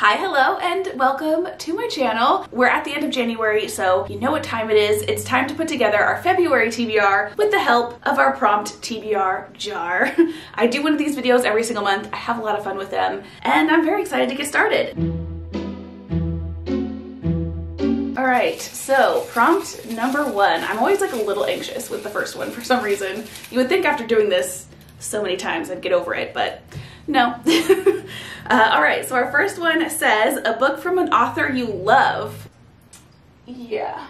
Hi, hello, and welcome to my channel. We're at the end of January, so you know what time it is. It's time to put together our February TBR with the help of our prompt TBR jar. I do one of these videos every single month. I have a lot of fun with them, and I'm very excited to get started. All right, so prompt number one. I'm always like a little anxious with the first one for some reason. You would think after doing this so many times I'd get over it, but no. uh, all right, so our first one says a book from an author you love. Yeah.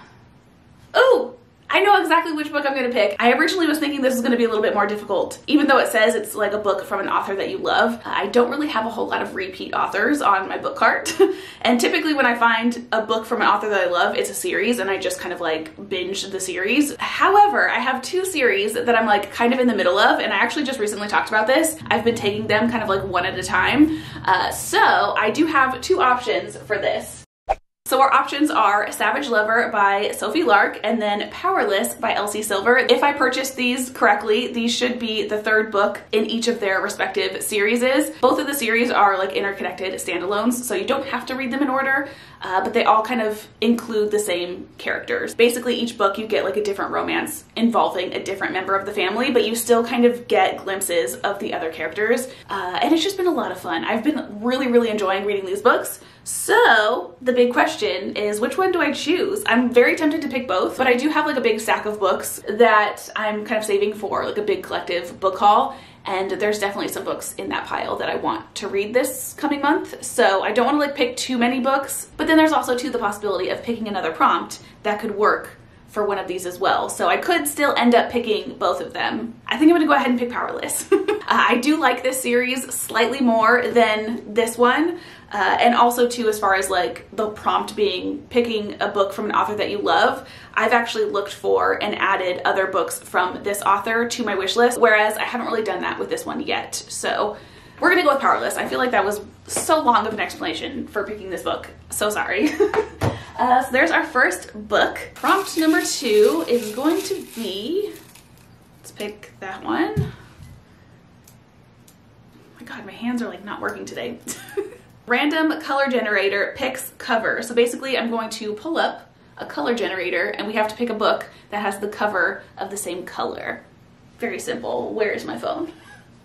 I know exactly which book I'm to pick. I originally was thinking this is to be a little bit more difficult, even though it says it's like a book from an author that you love. I don't really have a whole lot of repeat authors on my book cart. and typically when I find a book from an author that I love, it's a series and I just kind of like binge the series. However, I have two series that I'm like kind of in the middle of and I actually just recently talked about this. I've been taking them kind of like one at a time. Uh, so I do have two options for this. So our options are Savage Lover by Sophie Lark and then Powerless by Elsie Silver. If I purchased these correctly, these should be the third book in each of their respective series. Both of the series are like interconnected standalones, so you don't have to read them in order, uh, but they all kind of include the same characters. Basically, each book you get like a different romance involving a different member of the family, but you still kind of get glimpses of the other characters. Uh, and it's just been a lot of fun. I've been really, really enjoying reading these books. So the big question is which one do I choose? I'm very tempted to pick both, but I do have like a big stack of books that I'm kind of saving for like a big collective book haul. And there's definitely some books in that pile that I want to read this coming month. So I don't want to like pick too many books, but then there's also too the possibility of picking another prompt that could work for one of these as well. So I could still end up picking both of them. I think I'm gonna go ahead and pick Powerless. I do like this series slightly more than this one. Uh, and also too as far as like the prompt being picking a book from an author that you love i've actually looked for and added other books from this author to my wish list whereas i haven't really done that with this one yet. So we're gonna go with powerless. I feel like that was so long of an explanation for picking this book. So sorry. Uh, so there's our first book. Prompt number two is going to be let's pick that one. Oh my god my hands are like not working today random color generator picks cover. So basically I'm going to pull up a color generator and we have to pick a book that has the cover of the same color. Very simple. Where is my phone?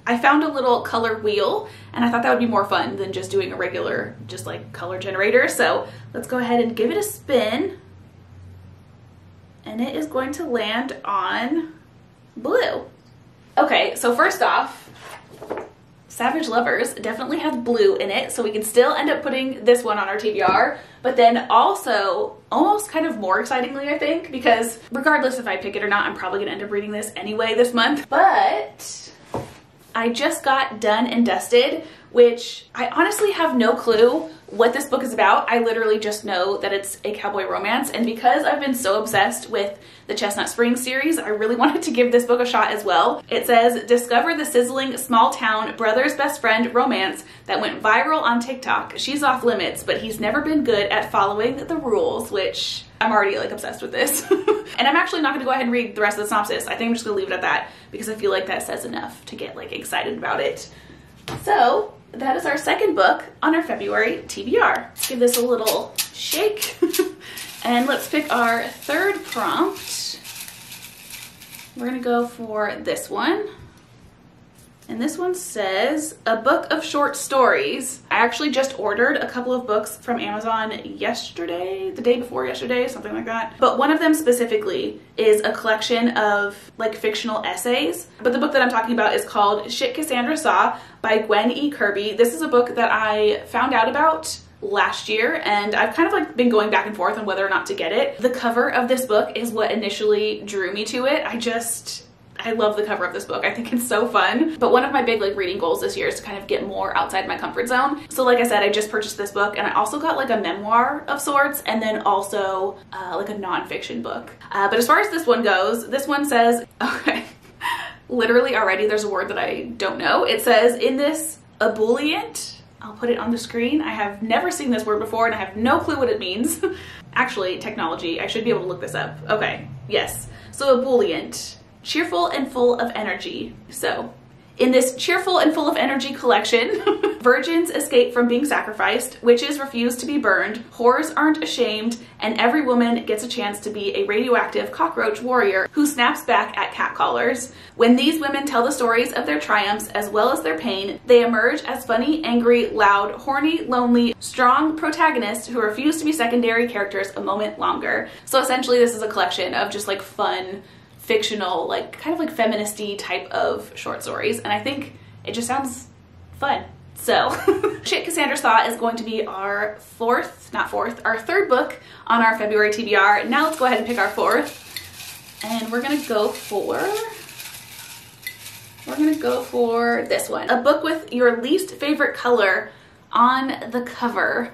I found a little color wheel and I thought that would be more fun than just doing a regular just like color generator. So let's go ahead and give it a spin and it is going to land on blue. Okay, so first off, Savage Lovers definitely has blue in it, so we can still end up putting this one on our TBR. But then also, almost kind of more excitingly, I think, because regardless if I pick it or not, I'm probably gonna end up reading this anyway this month. But I just got Done and Dusted, which I honestly have no clue what this book is about. I literally just know that it's a cowboy romance. And because I've been so obsessed with the Chestnut Springs series, I really wanted to give this book a shot as well. It says, discover the sizzling small town brother's best friend romance that went viral on TikTok. She's off limits, but he's never been good at following the rules, which I'm already like obsessed with this. and I'm actually not gonna go ahead and read the rest of the synopsis. I think I'm just gonna leave it at that because I feel like that says enough to get like excited about it. So that is our second book on our February TBR. Let's give this a little shake. and let's pick our third prompt. We're gonna go for this one. And this one says, a book of short stories. I actually just ordered a couple of books from Amazon yesterday, the day before yesterday, something like that. But one of them specifically is a collection of like fictional essays. But the book that I'm talking about is called Shit Cassandra Saw by Gwen E. Kirby. This is a book that I found out about last year and I've kind of like been going back and forth on whether or not to get it. The cover of this book is what initially drew me to it. I just I love the cover of this book. I think it's so fun. But one of my big like reading goals this year is to kind of get more outside my comfort zone. So like I said, I just purchased this book and I also got like a memoir of sorts and then also uh, like a nonfiction book. Uh, but as far as this one goes, this one says, okay, literally already there's a word that I don't know. It says in this ebullient, I'll put it on the screen. I have never seen this word before and I have no clue what it means. Actually, technology, I should be able to look this up. Okay, yes. So ebullient cheerful and full of energy. So In this cheerful and full of energy collection, virgins escape from being sacrificed, witches refuse to be burned, whores aren't ashamed, and every woman gets a chance to be a radioactive cockroach warrior who snaps back at catcallers. When these women tell the stories of their triumphs as well as their pain, they emerge as funny, angry, loud, horny, lonely, strong protagonists who refuse to be secondary characters a moment longer. So essentially this is a collection of just like fun, fictional, like kind of like feministy type of short stories. And I think it just sounds fun. So, Shit Cassandra Saw is going to be our fourth, not fourth, our third book on our February TBR. Now let's go ahead and pick our fourth. And we're gonna go for, we're gonna go for this one. A book with your least favorite color on the cover.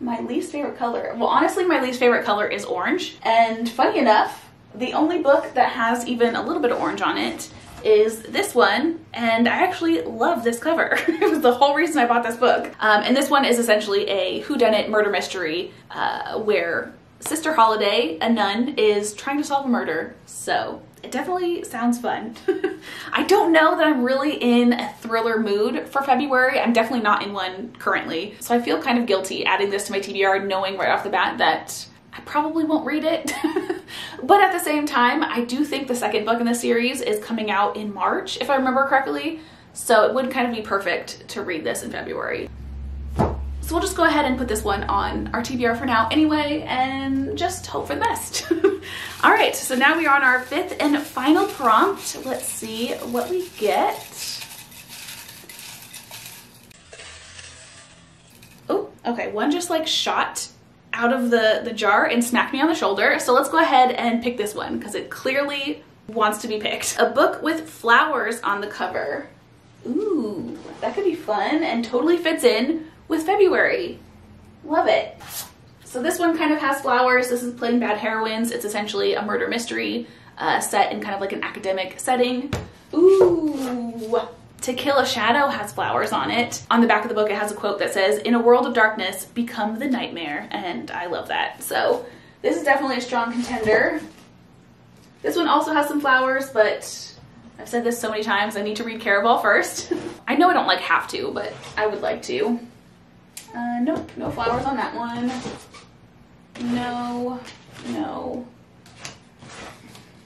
My least favorite color. Well, honestly, my least favorite color is orange. And funny enough, the only book that has even a little bit of orange on it is this one, and I actually love this cover. it was the whole reason I bought this book. Um, and this one is essentially a whodunit murder mystery uh, where Sister Holiday, a nun, is trying to solve a murder. So it definitely sounds fun. I don't know that I'm really in a thriller mood for February. I'm definitely not in one currently. So I feel kind of guilty adding this to my TBR knowing right off the bat that I probably won't read it. but at the same time, I do think the second book in the series is coming out in March, if I remember correctly. So it would kind of be perfect to read this in February. So we'll just go ahead and put this one on our TBR for now anyway, and just hope for the best. All right, so now we are on our fifth and final prompt. Let's see what we get. Oh, okay, one just like shot out of the, the jar and smacked me on the shoulder. So let's go ahead and pick this one because it clearly wants to be picked. A book with flowers on the cover. Ooh, that could be fun and totally fits in with February. Love it. So this one kind of has flowers. This is Playing Bad Heroines. It's essentially a murder mystery uh, set in kind of like an academic setting. Ooh, to Kill a Shadow has flowers on it. On the back of the book, it has a quote that says, In a world of darkness, become the nightmare. And I love that. So this is definitely a strong contender. This one also has some flowers, but I've said this so many times, I need to read Caraval first. I know I don't like have to, but I would like to. Uh, nope, no flowers on that one. No, no.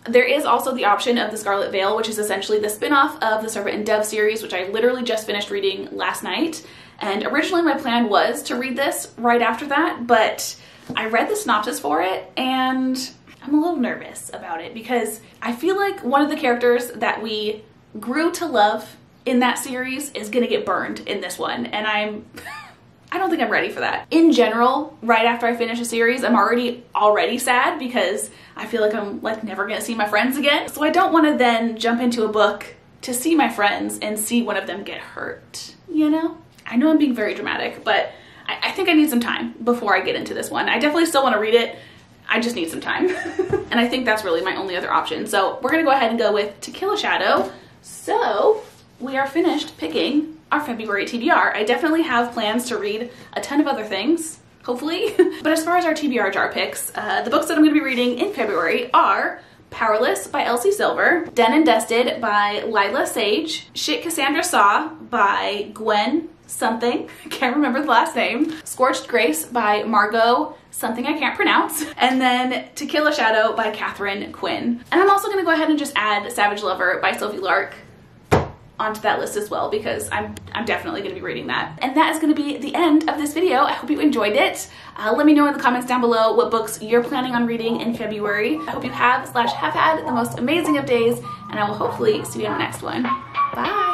There is also the option of The Scarlet Veil, which is essentially the spin-off of the Serpent and Dove series, which I literally just finished reading last night. And originally my plan was to read this right after that, but I read the synopsis for it and I'm a little nervous about it because I feel like one of the characters that we grew to love in that series is gonna get burned in this one. And I'm I don't think I'm ready for that. In general, right after I finish a series, I'm already already sad because I feel like I'm like never gonna see my friends again. So I don't wanna then jump into a book to see my friends and see one of them get hurt, you know? I know I'm being very dramatic, but I, I think I need some time before I get into this one. I definitely still wanna read it. I just need some time. and I think that's really my only other option. So we're gonna go ahead and go with To Kill a Shadow. So we are finished picking our February TBR. I definitely have plans to read a ton of other things, hopefully. but as far as our TBR jar picks, uh, the books that I'm going to be reading in February are Powerless by Elsie Silver, Done and Dusted by Lyla Sage, Shit Cassandra Saw by Gwen something, can't remember the last name, Scorched Grace by Margot something I can't pronounce, and then To Kill a Shadow by Katherine Quinn. And I'm also gonna go ahead and just add Savage Lover by Sophie Lark onto that list as well because I'm, I'm definitely going to be reading that. And that is going to be the end of this video. I hope you enjoyed it. Uh, let me know in the comments down below what books you're planning on reading in February. I hope you have slash have had the most amazing of days and I will hopefully see you in the next one. Bye!